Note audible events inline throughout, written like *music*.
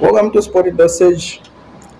Welcome to Sporty Dosage.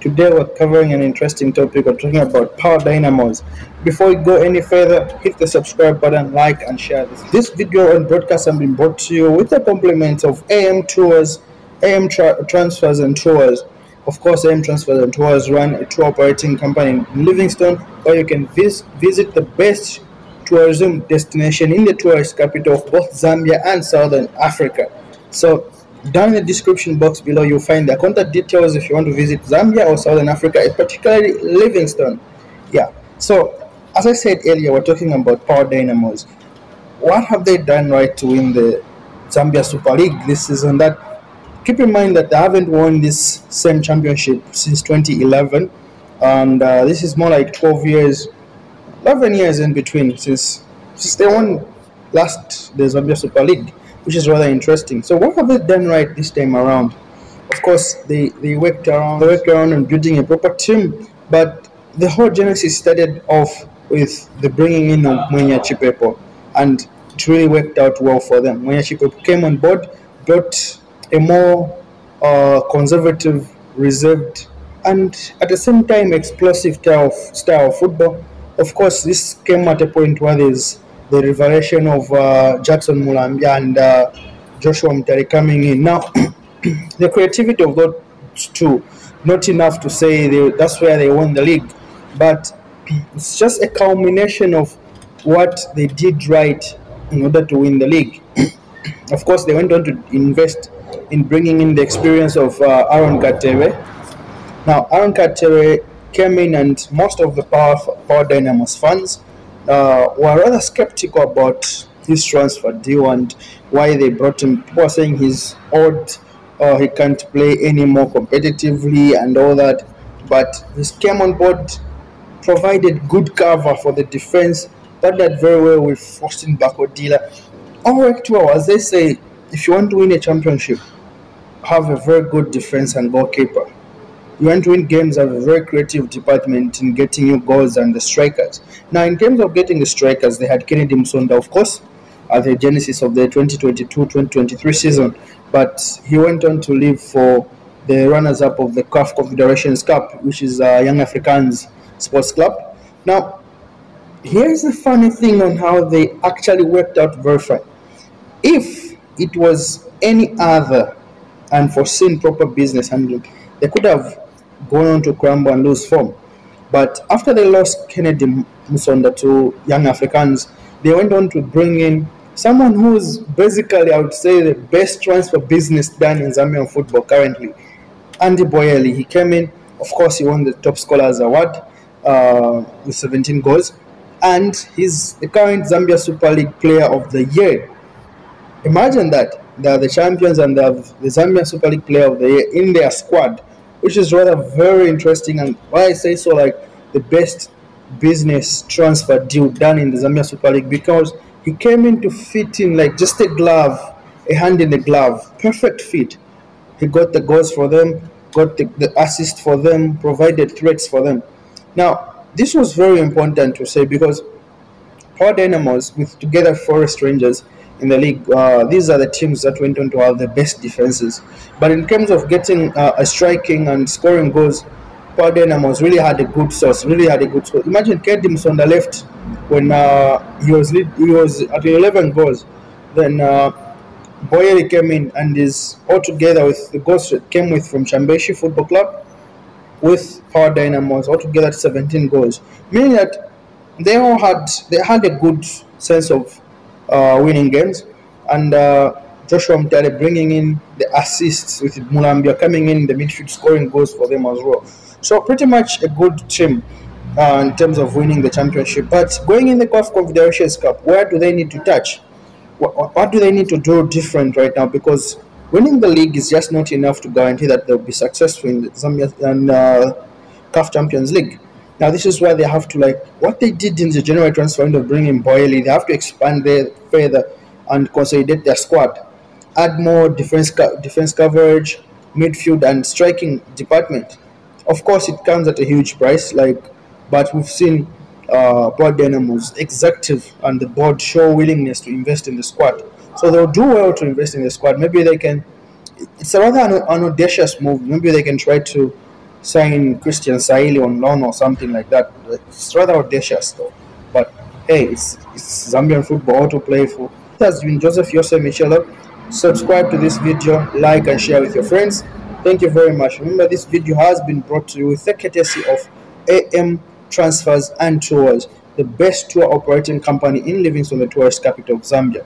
Today we're covering an interesting topic. We're talking about power dynamos. Before we go any further, hit the subscribe button, like, and share this. This video and broadcast have been brought to you with the compliments of AM Tours, AM tra- Transfers and Tours. Of course, AM Transfers and Tours run a tour operating company in Livingstone where you can vis- visit the best tourism destination in the tourist capital of both Zambia and Southern Africa. So down in the description box below, you'll find the contact details if you want to visit Zambia or Southern Africa, particularly Livingstone. Yeah. So, as I said earlier, we're talking about Power Dynamos. What have they done right to win the Zambia Super League this season? That keep in mind that they haven't won this same championship since 2011, and uh, this is more like 12 years, 11 years in between since since they won last the Zambia Super League which is rather interesting. So what have they done right this time around? Of course, they, they worked around they worked around on building a proper team, but the whole genesis started off with the bringing in of Mwenya Chipepo, and it really worked out well for them. Mwenya Chipepo came on board, brought a more uh, conservative, reserved, and at the same time explosive style of, style of football. Of course, this came at a point where there's the revelation of uh, Jackson Mulambia and uh, Joshua Mutale coming in. Now, *clears throat* the creativity of those two, not enough to say they, that's where they won the league, but *clears throat* it's just a culmination of what they did right in order to win the league. *clears throat* of course, they went on to invest in bringing in the experience of uh, Aaron Katebe. Now, Aaron Katebe came in, and most of the Power, Power Dynamos fans uh, were rather skeptical about his transfer deal and why they brought him. People saying he's old, uh, he can't play anymore competitively and all that. But he came on board, provided good cover for the defense, partnered very well with Faustin Bakodila. All worked well, as they say, if you want to win a championship, have a very good defense and goalkeeper. You want to win games, have a very creative department in getting you goals and the strikers. Now, in terms of getting the strikers, they had Kennedy Musonda, of course, at the genesis of the 2022-2023 season, but he went on to leave for the runners-up of the CAF Confederations Cup, which is uh, Young Africans Sports Club. Now, here's the funny thing on how they actually worked out very fine. If it was any other unforeseen proper business handling, they could have gone on to crumble and lose form. But after they lost Kennedy Musonda to Young Africans, they went on to bring in someone who's basically, I would say, the best transfer business done in Zambian football currently. Andy Boyeli. He came in, of course, he won the top scorers award uh, with 17 goals, and he's the current Zambia Super League Player of the Year. Imagine that they are the champions and they have the Zambia Super League Player of the Year in their squad, which is rather very interesting. And why I say so, like the best business transfer deal done in the Zambia Super League because he came in to fit in like just a glove, a hand in the glove, perfect fit. He got the goals for them, got the, the assist for them, provided threats for them. Now, this was very important to say because Power Dynamos, with together Forest Rangers in the league, uh, these are the teams that went on to have the best defenses. But in terms of getting uh, a striking and scoring goals, Power Dynamos really had a good source, really had a good source. Imagine Kedims on the left when uh, he was lead, he was at 11 goals. Then uh, Boyeli came in and is all together with the goals that came with from Chambishi Football Club with Power Dynamos altogether 17 goals, meaning that they all had they had a good sense of winning games, and uh, Joshua Mutale bringing in the assists with Mulambia coming in the midfield scoring goals for them as well. So pretty much a good team uh, in terms of winning the championship. But going in the CAF Confederations Cup, where do they need to touch? What, what do they need to do different right now? Because winning the league is just not enough to guarantee that they'll be successful in the Zambia and uh, CAF Champions League. Now this is why they have to like what they did in the January transfer window, bringing Boyeli. They have to expand their further and consolidate their squad, add more defense co- defense coverage, midfield and striking department. Of course, it comes at a huge price. Like, but we've seen uh, Power Dynamos executive and the board show willingness to invest in the squad. So they'll do well to invest in the squad. Maybe they can it's a rather an, an audacious move. Maybe they can try to sign Christian Saili on loan or something like that. It's rather audacious though. But hey, it's, it's Zambian football to play for. It has been Joseph Yose Michelo. Subscribe to this video, like and share with your friends. Thank you very much. Remember, this video has been brought to you with the courtesy of AM Transfers and Tours, the best tour operating company in Livingstone, the tourist capital of Zambia.